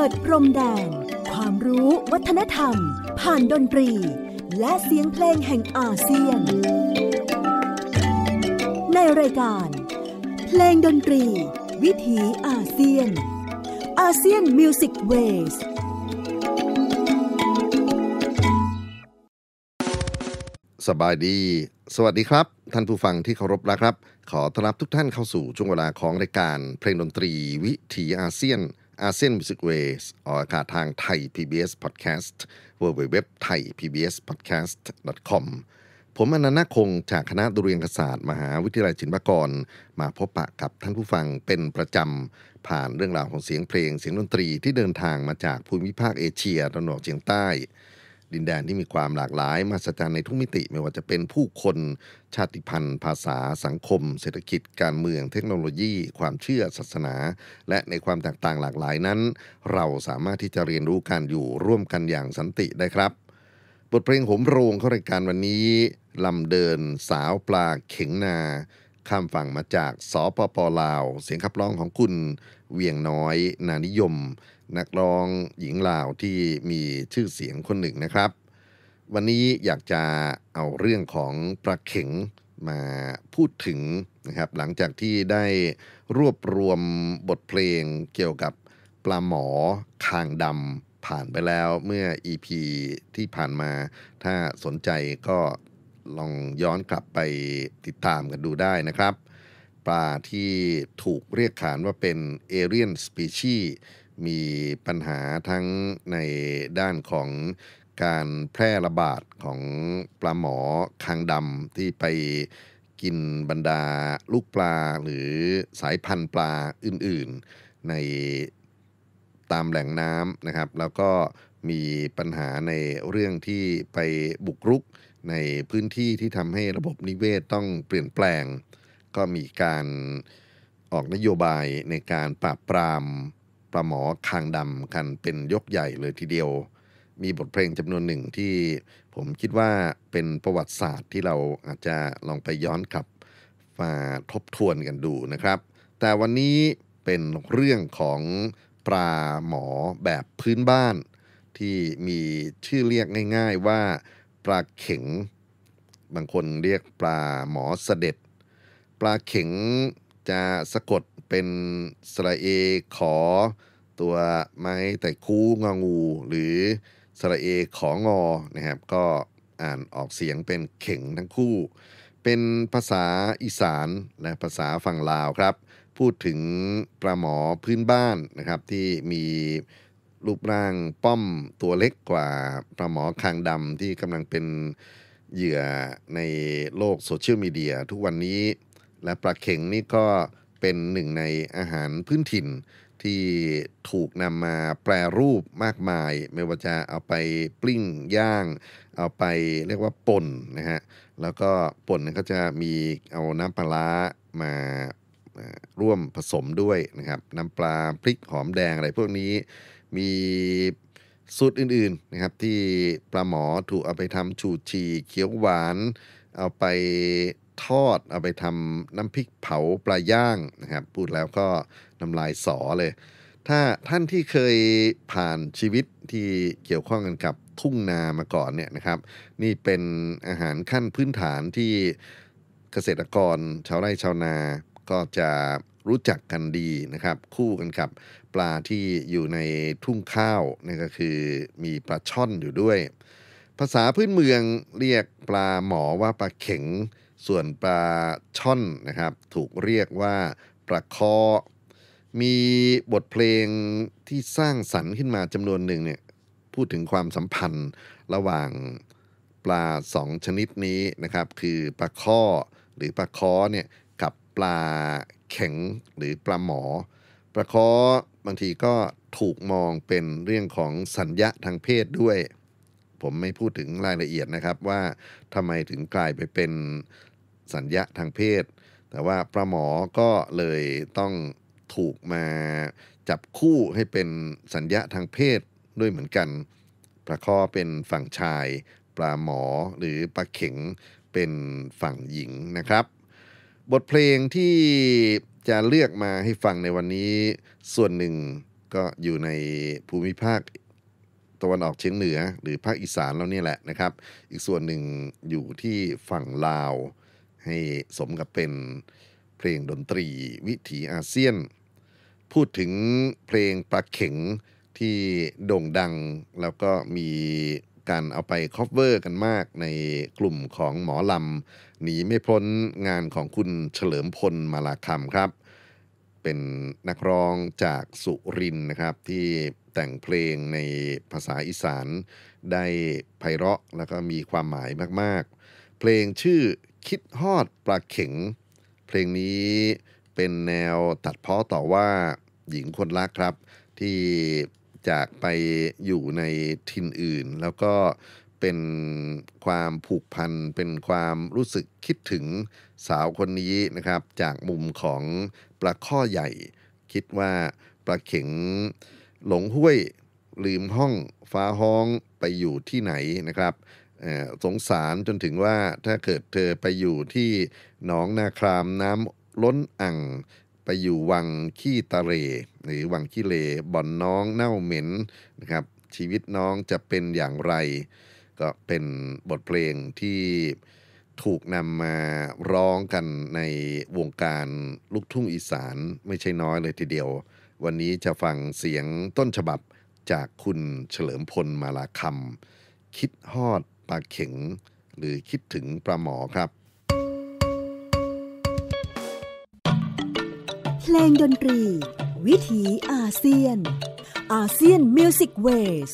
เปิดพรมแดน ความรู้วัฒนธรรม ผ่านดนตรี และเสียงเพลงแห่งอาเซียน ในรายการ เพลงดนตรี วิถีอาเซียน ASEAN Music Waysสบายดี สวัสดีครับ ท่านผู้ฟังที่เคารพนะครับ ขอต้อนรับทุกท่านเข้าสู่ช่วงเวลาของรายการเพลงดนตรีวิถีอาเซียน ASEAN Music Ways ออกอากาศทาง Thai PBS Podcast w w w t h a i PBS Podcast com ผมอานันท์ นาคคงจากคณะดุริยางคศาสตร์ มหาวิทยาลัยศิลปากร มาพบปะกับท่านผู้ฟังเป็นประจำ ผ่านเรื่องราวของเสียงเพลงเสียงดนตรีที่เดินทางมาจากภูมิภาคเอเชียตะวันออกเฉียงใต้ ดินแดนที่มีความหลากหลายมหัศจรรย์ในทุกมิติ ไม่ว่าจะเป็นผู้คนชาติพันธุ์ ภาษา สังคม เศรษฐกิจ การเมืองเทคโนโลยี ความเชื่อศาสนา และในความแตกต่างหลากหลายนั้น เราสามารถที่จะเรียนรู้การอยู่ร่วมกันอย่างสันติได้ครับ บทเพลงผมโรงเข้ารายการวันนี้ลำเดินสาวปลาเข็งนา ข้ามฝั่งมาจากสปปลาว เสียงขับร้องของคุณเวียงน้อย นานิยม นักร้องหญิงลาวที่มีชื่อเสียงคนหนึ่งนะครับ วันนี้อยากจะเอาเรื่องของปลาเข็งมาพูดถึงนะครับ หลังจากที่ได้รวบรวมบทเพลงเกี่ยวกับปลาหมอคางดำผ่านไปแล้วเมื่อ EP ที่ผ่านมา ถ้าสนใจก็ลองย้อนกลับไปติดตามกันดูได้นะครับ ปลาที่ถูกเรียกขานว่าเป็นเอเรียนสปีชี มีปัญหาทั้งในด้านของการแพร่ระบาดของปลาหมอคางดำที่ไปกินบรรดาลูกปลาหรือสายพันธุ์ปลาอื่นๆ ในตามแหล่งน้ำนะครับ แล้วก็มีปัญหาในเรื่องที่ไปบุกรุกในพื้นที่ที่ทำให้ระบบนิเวศต้องเปลี่ยนแปลง ก็มีการออกนโยบายในการปราบปราม ปลาหมอคางดำกันเป็นยกใหญ่เลยทีเดียว มีบทเพลงจำนวนหนึ่งที่ผมคิดว่าเป็นประวัติศาสตร์ที่เราอาจจะลองไปย้อนกลับมาทบทวนกันดูนะครับ แต่วันนี้เป็นเรื่องของปลาหมอแบบพื้นบ้าน ที่มีชื่อเรียกง่ายๆว่าปลาเข็ง บางคนเรียกปลาหมอเสด็จ ปลาเข็งจะสะกด เป็นสระเอขอ ตัวไม้แต่คูงองู หรือสระเอของอนะครับ ก็อ่านออกเสียงเป็นเข่งทั้งคู่ เป็นภาษาอีสานและภาษาฝั่งลาวครับ พูดถึงปลาหมอพื้นบ้านนะครับที่มีรูปร่างป้อมตัวเล็กกว่าปลาหมอคางดำที่กำลังเป็นเหยื่อในโลกโซเชียลมีเดียทุกวันนี้ และปลาเข็งนี่ก็ เป็นหนึ่งในอาหารพื้นถิ่นที่ถูกนำมาแปรรูปมากมาย ไม่ว่าจะเอาไปปลิ้งย่าง เอาไปเรียกว่าป่นนะฮะแล้วก็ป่นเขาจะมีเอาน้ำปลามาร่วมผสมด้วยนะครับน้ำปลาพริกหอมแดงอะไรพวกนี้มีสูตรอื่นๆนะครับที่ปลาหมอถูกเอาไปทำชูชีเขียวหวาน เอาไป ทอด เอาไปทำน้ำพริกเผาปลาย่างนะครับ พูดแล้วก็น้ำลายสอเลย ถ้าท่านที่เคยผ่านชีวิตที่เกี่ยวข้องกันกับทุ่งนามาก่อนเนี่ยนะครับ นี่เป็นอาหารขั้นพื้นฐานที่เกษตรกร ชาวไร่ชาวนาก็จะรู้จักกันดีนะครับ คู่กันกับปลาที่อยู่ในทุ่งข้าวนี่ก็คือมีปลาช่อนอยู่ด้วย ภาษาพื้นเมืองเรียกปลาหมอว่าปลาเข็ง ส่วนปลาช่อนนะครับถูกเรียกว่าปลาคอ มีบทเพลงที่สร้างสรรค์ขึ้นมาจำนวนหนึ่งเนี่ยพูดถึงความสัมพันธ์ระหว่างปลาสองชนิดนี้นะครับ คือปลาข้อหรือปลาคอเนี่ยกับปลาแข็งหรือปลาหมอปลาคอบางทีก็ถูกมองเป็นเรื่องของสัญญาทางเพศด้วย ผมไม่พูดถึงรายละเอียดนะครับว่าทำไมถึงกลายไปเป็น สัญญาทางเพศ แต่ว่าปลาหมอก็เลยต้องถูกมาจับคู่ให้เป็นสัญญาทางเพศด้วยเหมือนกันปลาข้อเป็นฝั่งชาย ปลาหมอหรือปลาเข็งเป็นฝั่งหญิงนะครับ บทเพลงที่จะเลือกมาให้ฟังในวันนี้ส่วนหนึ่งก็อยู่ในภูมิภาคตะวันออกเฉียงเหนือ หรือภาคอีสานเราเนี่ยแหละนะครับ อีกส่วนหนึ่งอยู่ที่ฝั่งลาว ให้สมกับเป็นเพลงดนตรีวิถีอาเซียน พูดถึงเพลงปลาเข็งที่โด่งดังแล้วก็มีการเอาไปคอฟเวอร์กันมากในกลุ่มของหมอลำหนีไม่พ้นงานของคุณเฉลิมพลมาลาคำครับ เป็นนักร้องจากสุรินนะครับที่แต่งเพลงในภาษาอีสานได้ไพเราะแล้วก็มีความหมายมากๆ เพลงชื่อ คิดฮอดปลาเข็ง เพลงนี้เป็นแนวตัดเพ้อต่อว่าหญิงคนรักครับ ที่จากไปอยู่ในทินอื่น แล้วก็เป็นความผูกพัน เป็นความรู้สึกคิดถึงสาวคนนี้นะครับ จากมุมของปลาข้อใหญ่ คิดว่าปลาเข็งหลงห้วยลืมห้องฟ้าห้องไปอยู่ที่ไหนนะครับ สงสารจนถึงว่าถ้าเกิดเธอไปอยู่ที่หนองนาครามน้ำล้นอ่างไปอยู่วังขี้ตะเร หรือวังขี้เลบ่อนน้องเน่าเหม็นนะครับชีวิตน้องจะเป็นอย่างไร ก็เป็นบทเพลงที่ถูกนำมาร้องกันในวงการลูกทุ่งอีสานไม่ใช่น้อยเลยทีเดียว วันนี้จะฟังเสียงต้นฉบับจากคุณเฉลิมพลมาลาคำคิดฮอด ปลาเข็ง หรือคิดถึงปลาหมอครับ เพลงดนตรี วิถีอาเซียน ASEAN Music Ways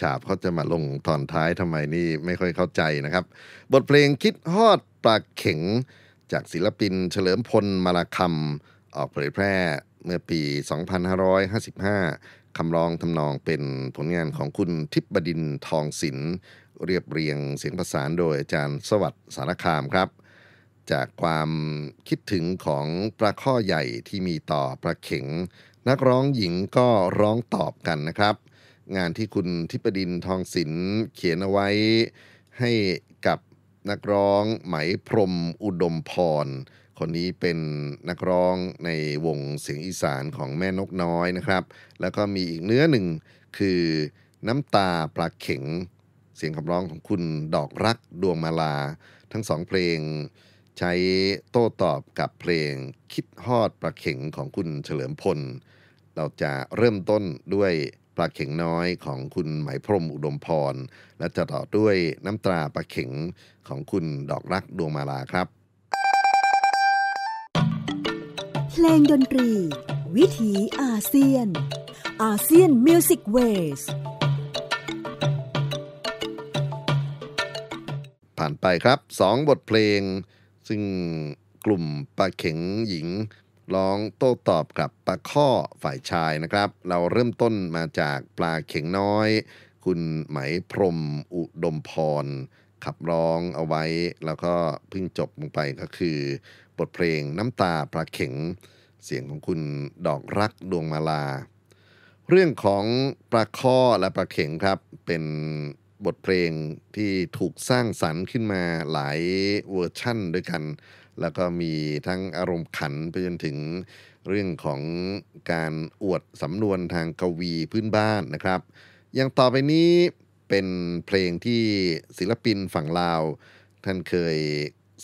ฉาบเขาจะมาลงตอนท้ายทำไมนี่ไม่ค่อยเข้าใจนะครับ บทเพลงคิดฮอดปลาเข็ง จากศิลปินเฉลิมพลมาลาคำออกเผยแพร่เมื่อปี 2555 คำร้องทำนองเป็นผลงานของคุณทิพบดินทรทองศิลป์เรียบเรียงเสียงประสานโดยอาจารย์สวัสดิ์สารคามครับ จากความคิดถึงของปลาข้อใหญ่ที่มีต่อปลาเข็ง นักร้องหญิงก็ร้องตอบกันนะครับ งานที่คุณทิพดินทองศิลป์เขียนเอาไว้ให้ นักร้องไหมพรมอุดมพร คนนี้เป็นนักร้องในวงเสียงอีสานของแม่นกน้อยนะครับ แล้วก็มีอีกเนื้อหนึ่งคือน้ำตาปลาเข็ง เสียงคำร้องของคุณดอกรักดวงมาลา ทั้งสองเพลงใช้โต้ตอบกับเพลงคิดฮอดปลาเข็งของคุณเฉลิมพล เราจะเริ่มต้นด้วย ปลาเข็งน้อยของคุณไหมพรหมอุดมพร และจะต่อด้วยน้ำตาปลาเข็งของคุณดอกรักดวงมาลาครับ เพลงดนตรี วิถีอาเซียน ASEAN Music Waysผ่านไปครับสองบทเพลง ซึ่งกลุ่มปลาเข็งหญิง ร้องโต้ตอบกับปลาข้อฝ่ายชายนะครับ เราเริ่มต้นมาจากปลาเข็งน้อย คุณไหมพรมอุดมพร ขับร้องเอาไว้ แล้วก็เพิ่งจบลงไปก็คือ บทเพลงน้ำตาปลาเข็งเสียงของคุณดอกรักดวงมาลา เรื่องของปลาข้อและปลาเข็งครับเป็นบทเพลงที่ถูกสร้างสรรค์ขึ้นมาหลายเวอร์ชั่นด้วยกัน แล้วก็มีทั้งอารมณ์ขันไปจนถึงเรื่องของการอวดสำนวนทางกวีพื้นบ้านนะครับ อย่างต่อไปนี้เป็นเพลงที่ศิลปินฝั่งลาว ท่านเคย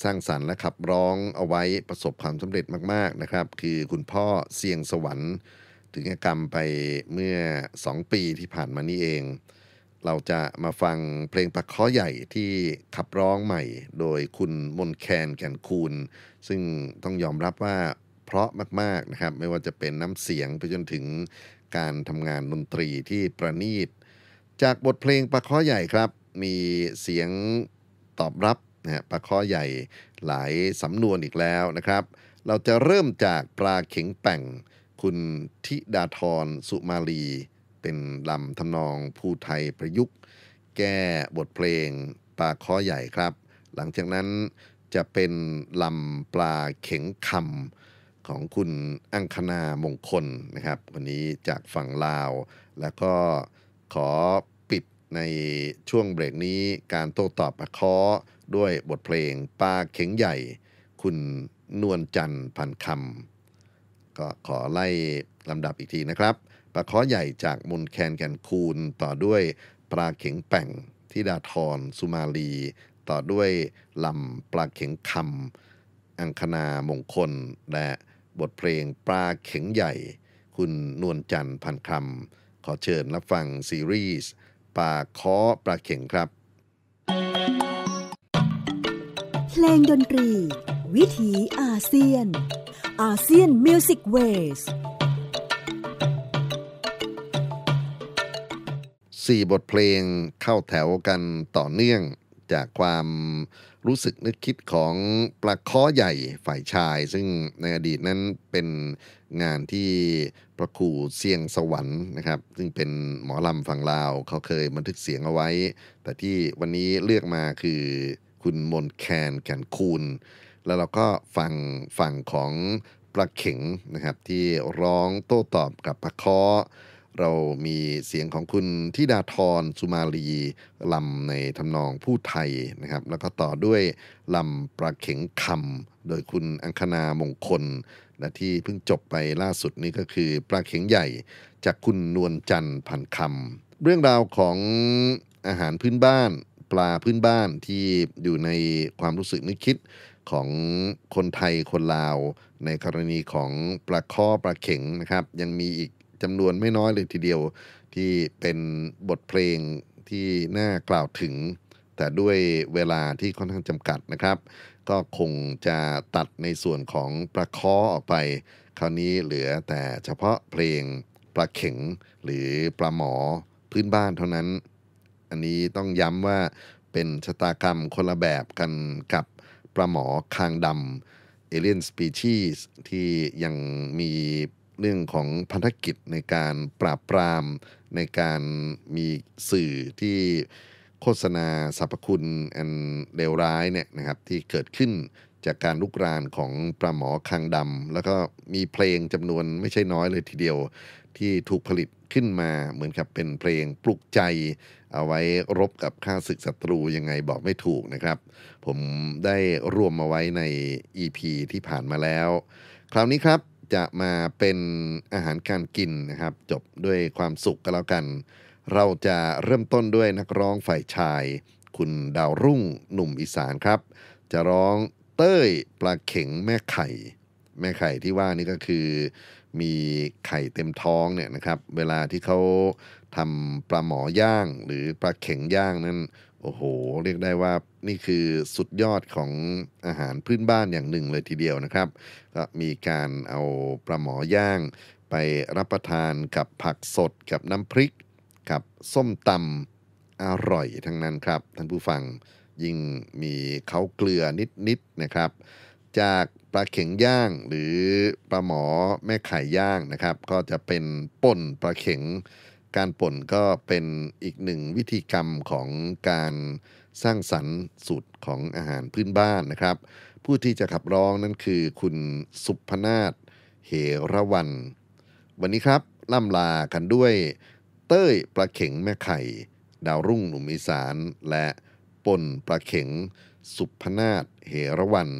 สร้างสรรค์และขับร้องเอาไว้ประสบความสำเร็จมาก ๆนะครับ คือคุณพ่อเสียงสวรรค์ ถึงกรรมไปเมื่อ 2 ปีที่ผ่านมานี้เอง เราจะมาฟังเพลงปลาข้อใหญ่ที่ขับร้องใหม่ โดยคุณมนแคนแก่นคูณซึ่งต้องยอมรับว่าเพราะมากๆนะครับ ไม่ว่าจะเป็นน้ำเสียงไปจนถึงการทำงานดนตรีที่ประณีต จากบทเพลงปลาข้อใหญ่ครับ มีเสียงตอบรับนะฮะปาข้อใหญ่หลายสำนวนอีกแล้วนะครับ เราจะเริ่มจากปลาเข็งแป่ง คุณธิดาธรสุมาลี เป็นลำทำนองภูไทยประยุกต์ แก้บทเพลงปลาข้อใหญ่ครับ หลังจากนั้นจะเป็นลำปลาเข็งคำของคุณอังคณามงคลนะครับ วันนี้จากฝั่งลาว แล้วก็ขอปิดในช่วงเบรกนี้การโต้ตอบปะเคอด้วยบทเพลงปลาเข็งใหญ่ คุณนวลจันทร์พันคำก็ขอไล่ลำดับอีกทีนะครับ ปลาคอใหญ่จากมนแคนแก่นคูนต่อด้วยปลาเข็งแป่งทิดาทรสุมาลี ต่อด้วยลำปลาเข็งคำอังคณามงคล และบทเพลงปลาเข็งใหญ่ คุณนวลจันทร์พันคำขอเชิญรับฟังซีรีส์ปลาค้อปลาเข็งครับ เพลงดนตรี วิถีอาเซียน ASEAN Music Ways สี่บทเพลงเข้าแถวกันต่อเนื่องจากความรู้สึกนึกคิดของปลาค้อใหญ่ฝ่ายชาย ซึ่งในอดีตนั้นเป็นงานที่พระครูเสียงสวรรค์นะครับ ซึ่งเป็นหมอลำฝั่งลาวเขาเคยบันทึกเสียงเอาไว้ แต่ที่วันนี้เลือกมาคือคุณมนแคนแก่นคูณแล้วเราก็ฟังฝั่งของปลาเข็งนะครับ ที่ร้องโต้ตอบกับปลาค้อ เรามีเสียงของคุณทิดาทรสุมาลีลำในทำนองผู้ไทยนะครับ แล้วก็ต่อด้วยลำประเข็งคำโดยคุณอังคณามงคล และที่เพิ่งจบไปล่าสุดนี้ก็คือปลาเข็งใหญ่จากคุณนวลจันทร์พันคำเรื่องราวของอาหารพื้นบ้าน ปลาพื้นบ้านที่อยู่ในความรู้สึกนึกคิดของคนไทยคนลาว ในกรณีของปลาข้อปลาเข็งนะครับ ยังมีอีก จำนวนไม่น้อยเลยทีเดียว ที่เป็นบทเพลงที่น่ากล่าวถึง แต่ด้วยเวลาที่ค่อนข้างจำกัดนะครับ ก็คงจะตัดในส่วนของประคอออกไป คราวนี้เหลือแต่เฉพาะเพลงปลาเข็งหรือปลาหมอพื้นบ้านเท่านั้น อันนี้ต้องย้ำว่าเป็นชะตากรรมคนละแบบกันกับปลาหมอคางดำเอเลียนสปีชีส์ที่ยังมี เรื่องของพันธกิจในการปราบปราม ในการมีสื่อที่โฆษณาสรรพคุณอันเลวร้ายเนี่ยนะครับที่เกิดขึ้นจากการลุกรานของปลาหมอคางดำแล้วก็มีเพลงจำนวนไม่ใช่น้อยเลยทีเดียว ที่ถูกผลิตขึ้นมาเหมือนกับเป็นเพลงปลุกใจ เอาไว้รบกับข้าศึกศัตรูยังไงบอกไม่ถูกนะครับ ผมได้รวมมาไว้ใน EP ที่ผ่านมาแล้ว คราวนี้ครับ จะมาเป็นอาหารการกินนะครับ จบด้วยความสุขก็แล้วกัน เราจะเริ่มต้นด้วยนักร้องฝ่ายชาย คุณดาวรุ่งหนุ่มอีสานครับ จะร้องเต้ยปลาเข็งแม่ไข่ แม่ไข่ที่ว่านี่ก็คือมีไข่เต็มท้องเนี่ยนะครับ เวลาที่เขาทำปลาหมอย่างหรือปลาเข็งย่างนั้น โอ้โห เรียกได้ว่านี่คือสุดยอดของอาหารพื้นบ้านอย่างหนึ่งเลยทีเดียวนะครับ ก็มีการเอาปลาหมอย่างไปรับประทานกับผักสดกับน้ำพริก กับส้มตำอร่อยทั้งนั้นครับ ท่านผู้ฟังยิ่งมีเขาเกลือนิดๆนะครับ จากปลาเข็งย่างหรือปลาหมอแม่ไข่ย่างนะครับ ก็จะเป็นป่นปลาเข็ง การป่นก็เป็นอีกหนึ่งวิธีกรรมของการสร้างสรรค์สูตรของอาหารพื้นบ้านนะครับ ผู้ที่จะขับร้องนั่นคือคุณสุพนาศเหระวัน วันนี้ครับล่ำลากันด้วย เต้ยปลาเข็งแม่ไข่ ดาวรุ่งหนุ่มอีสาน และป่นปลาเข็ง สุพนาศเหระวัน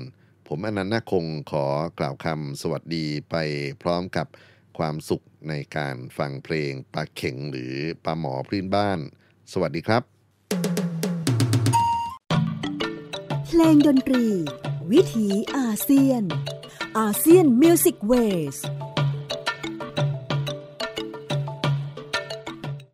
ผมอนันต์นาคงขอกล่าวคำสวัสดีไปพร้อมกับ ความสุขในการฟังเพลงปลาเข่งหรือปลาหมอพื้นบ้าน สวัสดีครับ เพลงดนตรี วิถีอาเซียน ASEAN Music Ways